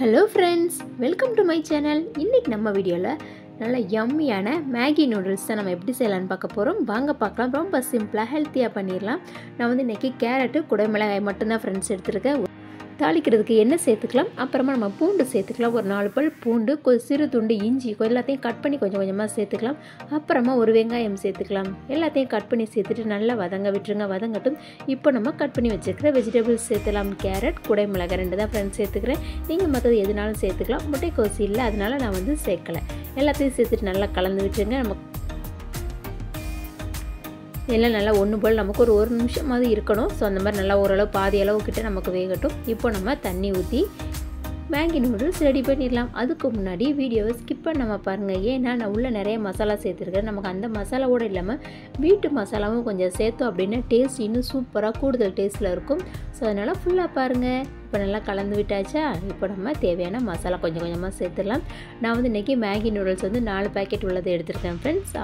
Hello friends welcome to my channel இன்றைக்கி நம்ம வீடியோவில் நல்ல யம்மியான மேகி நூடுல்ஸ் தான் நம்ம எப்படி செய்யலாம்னு பார்க்க போகிறோம் வாங்க பார்க்கலாம். ரொம்ப சிம்பிளாக ஹெல்த்தியாக பண்ணிடலாம் நான் வந்து இன்றைக்கி கேரட்டு குடைமிளகாய் மட்டும்தான் ஃப்ரெண்ட்ஸ் எடுத்துருக்கேன். தாளிக்கிறதுக்கு எண்ணெய் சேர்த்துக்கலாம். அப்புறமா நம்ம பூண்டு சேர்த்துக்கலாம். ஒரு நாலு பல் பூண்டு கொ சிறு துண்டு இஞ்சி எல்லாத்தையும் கட் பண்ணி கொஞ்சம் கொஞ்சமாக சேர்த்துக்கலாம். அப்புறமா ஒரு வெங்காயம் சேர்த்துக்கலாம். எல்லாத்தையும் கட் பண்ணி சேர்த்துட்டு நல்லா வதங்க விட்டுருங்க. வதங்கட்டும். இப்போ நம்ம கட் பண்ணி வச்சுருக்கிற வெஜிடபிள்ஸ் சேர்த்துலாம். கேரட் குடை மிளகாய் ரெண்டு தான் ஃப்ரெண்ட்ஸ் சேர்த்துக்கிறேன். நீங்கள் மற்றது எதுனாலும் சேர்த்துக்கலாம். முட்டைக்கோசி இல்லை அதனால நான் வந்து சேர்க்கலை. எல்லாத்தையும் சேர்த்துட்டு நல்லா கலந்து விட்டுருங்க. நம்ம எல்லாம் நல்லா ஒன்று போல் நமக்கு ஒரு ஒரு நிமிஷமாவது இருக்கணும். ஸோ அந்த மாதிரி நல்லா ஓரளவு பாதி அளவு கிட்ட நமக்கு வேகட்டும். இப்போ நம்ம தண்ணி ஊற்றி மேகி நூடுல்ஸ் ரெடி பண்ணிடலாம். அதுக்கு முன்னாடி வீடியோவை ஸ்கிப் பண்ணாம பாருங்கள் ஏன்னா நான் உள்ளே நிறைய மசாலா சேர்த்துருக்கேன். நமக்கு அந்த மசாலாவோடு இல்லாமல் வீட்டு மசாலாவும் கொஞ்சம் சேர்த்தோம் அப்படின்னா டேஸ்ட் இன்னும் சூப்பராக கூடுதல் டேஸ்ட்டில் இருக்கும். ஸோ அதனால் ஃபுல்லாக பாருங்கள் இப்போ நல்லா கலந்து விட்டாச்சா? இப்போ நம்ம தேவையான மசாலா கொஞ்சம் கொஞ்சமாக சேர்த்துடலாம். நான் வந்து இன்றைக்கி மேகி நூடுல்ஸ் வந்து நாலு பேக்கெட் உள்ளதை எடுத்திருக்கேன் ஃப்ரெண்ட்ஸ்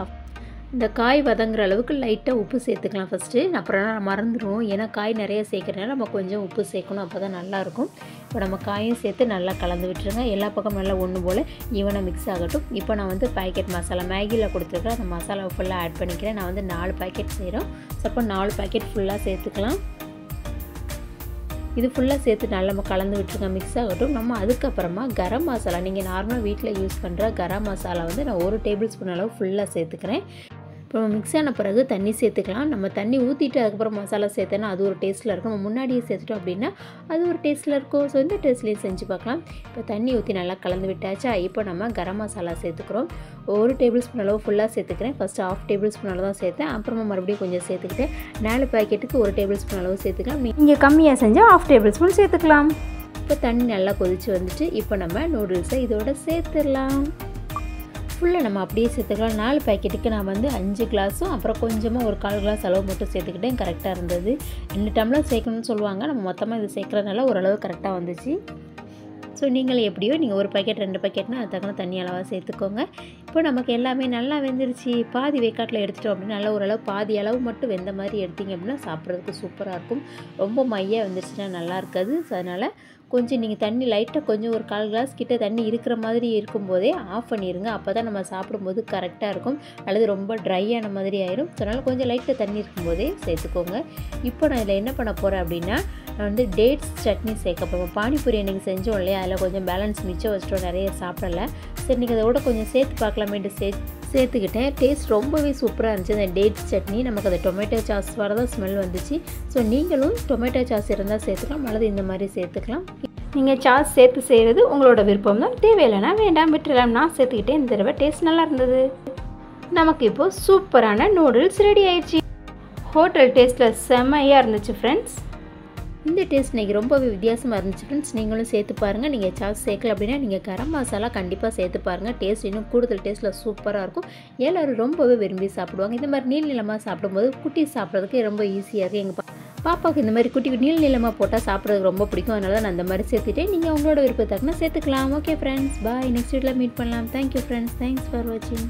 இந்த காய் வதங்குற அளவுக்கு லைட்டாக உப்பு சேர்த்துக்கலாம் ஃபஸ்ட்டு அப்புறம் நான் மறந்துடுவோம் ஏன்னா காய் நிறைய சேர்க்குறதுனால நம்ம கொஞ்சம் உப்பு சேர்க்கணும். அப்போ தான் நல்லாயிருக்கும். இப்போ நம்ம காயும் சேர்த்து நல்லா கலந்து விட்டுருங்க. எல்லா பக்கம் நல்லா ஒன்று போல் ஈவனாக மிக்ஸ் ஆகட்டும். இப்போ நான் வந்து பாக்கெட் மசாலா மேகியில் கொடுத்துருக்கேன். அந்த மசாலாவை ஃபுல்லாக ஆட் பண்ணிக்கிறேன். நான் வந்து நாலு பாக்கெட் செய்கிறோம் ஸோ அப்போ நாலு பாக்கெட் ஃபுல்லாக சேர்த்துக்கலாம். இது ஃபுல்லாக சேர்த்து நல்லா நம்ம கலந்து விட்டுருங்க. மிக்ஸ் ஆகட்டும். நம்ம அதுக்கப்புறமா கரம் மசாலா நீங்கள் நார்மலாக வீட்டில் யூஸ் பண்ணுற கரம் மசாலா வந்து நான் ஒரு டேபிள் ஸ்பூன் அளவு ஃபுல்லாக சேர்த்துக்கிறேன். இப்போ மிக்ஸ் ஆன பிறகு தண்ணி சேர்த்துக்கலாம். நம்ம தண்ணி ஊற்றிட்டு அதுக்கப்புறம் மசாலா சேர்த்தோன்னா அது ஒரு டேஸ்ட்டில் இருக்கும். நம்ம முன்னாடியே சேர்த்துட்டோம் அப்படின்னா அது ஒரு டேஸ்ட்டில் இருக்கும். ஸோ இந்த டேஸ்ட்லேயே செஞ்சு பார்க்கலாம். இப்போ தண்ணி ஊற்றி நல்லா கலந்து விட்டாச்சா இப்போ நம்ம கரம் மசாலா சேர்த்துக்கிறோம். ஒரு டேபிள் ஸ்பூன் அளவு ஃபுல்லாக சேர்த்துக்கிறேன். ஃபஸ்ட்டு ஆஃப் டேபிள் ஸ்பூன் அளவு தான் சேர்த்தேன். அப்புறமா மறுபடியும் கொஞ்சம் சேர்த்துக்கிட்டேன். நாலு பாக்கெட்டுக்கு ஒரு டேபிள் ஸ்பூன் அளவு சேர்த்துக்கலாம். நீங்கள் கம்மியாக செஞ்சால் ஆஃப் டேபிள் ஸ்பூன் சேர்த்துக்கலாம். இப்போ தண்ணி நல்லா கொதிச்சு வந்துட்டு இப்போ நம்ம நூடுல்ஸை இதோட சேர்த்துடலாம். ஃபுல்லாக நம்ம அப்படியே சேர்த்துக்கலாம். நாலு பாக்கெட்டுக்கு நான் வந்து அஞ்சு கிளாஸும் அப்புறம் கொஞ்சமாக ஒரு கால் கிளாஸ் அளவு மட்டும் சேர்த்துக்கிட்டேன். கரெக்டாக இருந்தது. ரெண்டு டம்ளர் சேர்க்கணும்னு சொல்லுவாங்க. நம்ம மொத்தமாக இது சேர்க்குறதுனால ஓரளவு கரெக்டாக வந்துச்சு. ஸோ நீங்கள் எப்படியோ நீங்கள் ஒரு பாக்கெட் ரெண்டு பாக்கெட்னா அதுக்கான தக்கன தண்ணி அளவாக சேர்த்துக்கோங்க. இப்போ நமக்கு எல்லாமே நல்லா வெந்துருச்சு. பாதி வேக்காட்டில் எடுத்துட்டோம் அப்படின்னா நல்லா ஓரளவு பாதி அளவு மட்டும் வெந்த மாதிரி எடுத்தீங்க அப்படின்னா சாப்பிட்றதுக்கு சூப்பராக இருக்கும். ரொம்ப மையாக வந்துருச்சுன்னா நல்லா இருக்காது. அதனால் கொஞ்சம் நீங்கள் தண்ணி லைட்டாக கொஞ்சம் ஒரு கால் கிளாஸ் கிட்ட தண்ணி இருக்கிற மாதிரி இருக்கும்போதே ஆஃப் பண்ணிடுங்க அப்போ தான் நம்ம சாப்பிடும்போது கரெக்டாக இருக்கும். அல்லது ரொம்ப ட்ரையான மாதிரி ஆயிரும். ஸோ அதனால் கொஞ்சம் லைட்டாக தண்ணி இருக்கும்போதே சேர்த்துக்கோங்க. இப்போ நான் இதில் என்ன பண்ண போகிறேன் அப்படின்னா நான் வந்து டேட்ஸ் சட்னி சேர்க்க போவேன் பானிபூரி இன்றைக்கி செஞ்சோம் இல்லையா? அதில் கொஞ்சம் பேலன்ஸ் மிச்சம் வச்சிட்டோம் நிறைய சாப்பிடல. சரி நீங்கள் அதோட கொஞ்சம் சேர்த்து பார்க்கலாமேட்டு சே சேர்த்துக்கிட்டேன். டேஸ்ட் ரொம்பவே சூப்பராக இருந்துச்சு. அந்த டேட்ஸ் சட்னி நமக்கு அந்த டொமேட்டோ சாஸ் வரதான் ஸ்மெல் வந்துச்சு. ஸோ நீங்களும் டொமேட்டோ சாஸ் இருந்தால் சேர்த்துக்கலாம் அல்லது இந்த மாதிரி சேர்த்துக்கலாம். நீங்கள் சாஸ் சேர்த்து செய்கிறது உங்களோட விருப்பம் தான். தேவையில்லைனா வேண்டாம் விட்டுறலாம். நான் சேர்த்துக்கிட்டேன். இந்த தடவை டேஸ்ட் நல்லா இருந்தது. நமக்கு இப்போது சூப்பரான நூடுல்ஸ் ரெடி ஆயிடுச்சு. ஹோட்டல் டேஸ்ட்டில் செம்மையாக இருந்துச்சு ஃப்ரெண்ட்ஸ் இந்த டேஸ்ட் இன்றைக்கி ரொம்பவே வித்தியாசமாக இருந்துச்சு ஃப்ரெண்ட்ஸ் நீங்களும் சேர்த்து பாருங்கள் நீங்கள் சாஸ் சேர்க்கல அப்படின்னா நீங்கள் கரம் மசாலா கண்டிப்பாக சேர்த்து பாருங்கள் டேஸ்ட் இன்னும் கூடுதல் டேஸ்ட்டில் சூப்பராக இருக்கும். எல்லோரும் ரொம்பவே விரும்பி சாப்பிடுவாங்க. இந்த மாதிரி நீள் நிலமாக சாப்பிடும்போது குட்டி சாப்பிட்றதுக்கு ரொம்ப ஈஸியாக இருக்குது எங்கள் பாப்பாவுக்கு இந்த மாதிரி குட்டி நீள் நிலமாக போட்டால் சாப்பிட்றதுக்கு ரொம்ப பிடிக்கும். அதனால தான் நான் அந்த மாதிரி சேர்த்துட்டேன். நீங்கள் உங்களோட விருப்பத்தக்கனா சேர்த்துக்கலாம். ஓகே ஃப்ரெண்ட்ஸ் பாய் நெக்ஸ்ட் வீட்டில் மீட் பண்ணலாம். Thank you friends thanks for வாட்சிங்